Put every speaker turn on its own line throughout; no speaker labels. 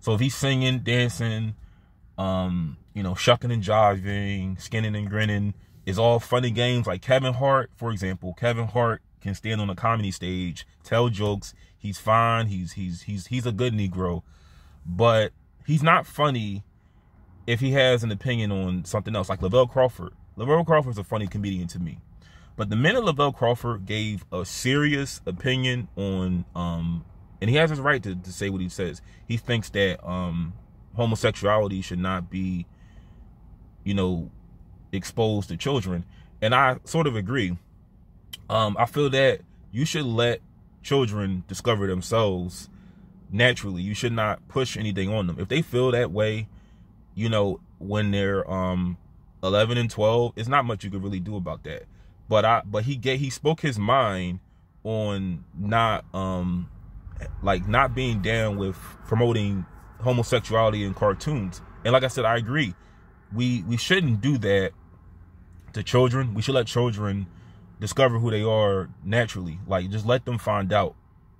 So if he's singing, dancing, um, you know, shucking and jiving, skinning and grinning, is all funny games. Like Kevin Hart, for example, Kevin Hart can stand on a comedy stage, tell jokes. He's fine. He's he's he's he's a good Negro, but he's not funny if he has an opinion on something else. Like Lavell Crawford. Lavell Crawford's a funny comedian to me. But the minute Lavell Crawford gave a serious opinion on um and he has his right to, to say what he says. He thinks that um homosexuality should not be, you know, exposed to children. And I sort of agree. Um, I feel that you should let children discover themselves naturally. You should not push anything on them. If they feel that way, you know, when they're um 11 and 12, it's not much you could really do about that. But I but he get he spoke his mind on not um like not being down with promoting homosexuality in cartoons. And like I said, I agree. We we shouldn't do that to children. We should let children discover who they are naturally. Like just let them find out,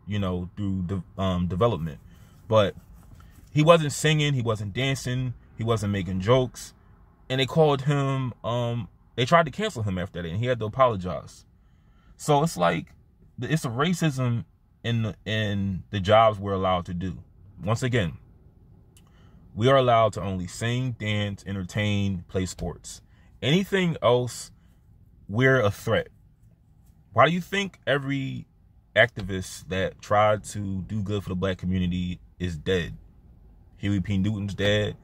you know, through the um, development. But he wasn't singing, he wasn't dancing, he wasn't making jokes, and they called him. Um, they tried to cancel him after that, and he had to apologize. So it's like it's a racism in in the jobs we're allowed to do. Once again, we are allowed to only sing, dance, entertain, play sports. Anything else, we're a threat. Why do you think every activist that tried to do good for the black community is dead? Huey P. Newton's dead.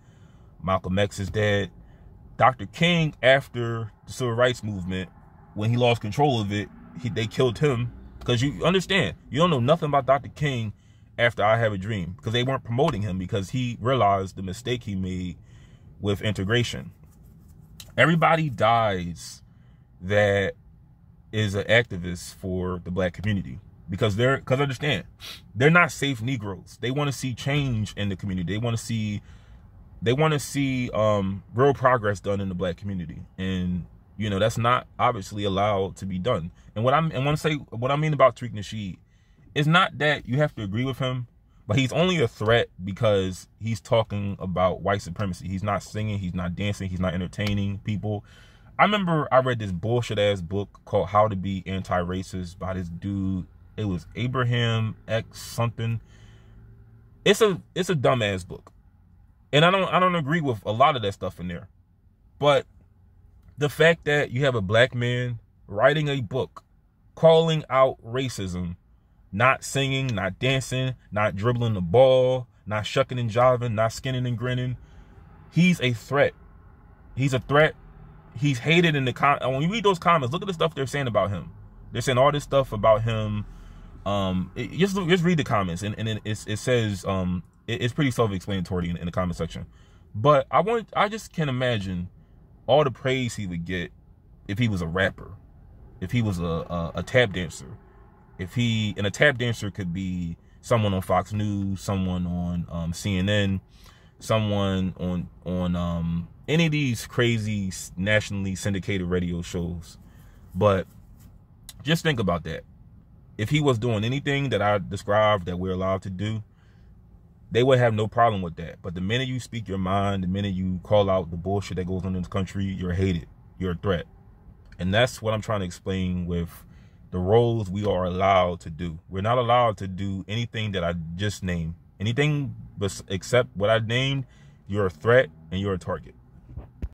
Malcolm X is dead. Dr. King, after the civil rights movement, when he lost control of it, he, they killed him. Because you understand, you don't know nothing about Dr. King after I Have a Dream. Because they weren't promoting him because he realized the mistake he made with integration. Everybody dies that is an activist for the black community because they're because understand they're not safe negroes they want to see change in the community they want to see they want to see um real progress done in the black community and you know that's not obviously allowed to be done and what i'm and want to say what i mean about Tariq Nasheed is not that you have to agree with him but he's only a threat because he's talking about white supremacy he's not singing he's not dancing he's not entertaining people I remember I read this bullshit ass book called How to Be Anti-Racist by this dude. It was Abraham X something. It's a it's a dumbass book. And I don't I don't agree with a lot of that stuff in there. But the fact that you have a black man writing a book calling out racism, not singing, not dancing, not dribbling the ball, not shucking and jiving, not skinning and grinning, he's a threat. He's a threat he's hated in the com. When you read those comments, look at the stuff they're saying about him. They're saying all this stuff about him. Um, it, just just read the comments, and and it, it says um, it, it's pretty self-explanatory in, in the comment section. But I want, I just can't imagine all the praise he would get if he was a rapper, if he was a, a, a tap dancer, if he and a tap dancer could be someone on Fox News, someone on um, CNN, someone on on um, any of these crazy nationally syndicated radio shows. But just think about that. If he was doing anything that I described that we're allowed to do, they would have no problem with that. But the minute you speak your mind, the minute you call out the bullshit that goes on in this country, you're hated. You're a threat. And that's what I'm trying to explain with the roles we are allowed to do. We're not allowed to do anything that I just named. Anything except what I named, you're a threat and you're a target.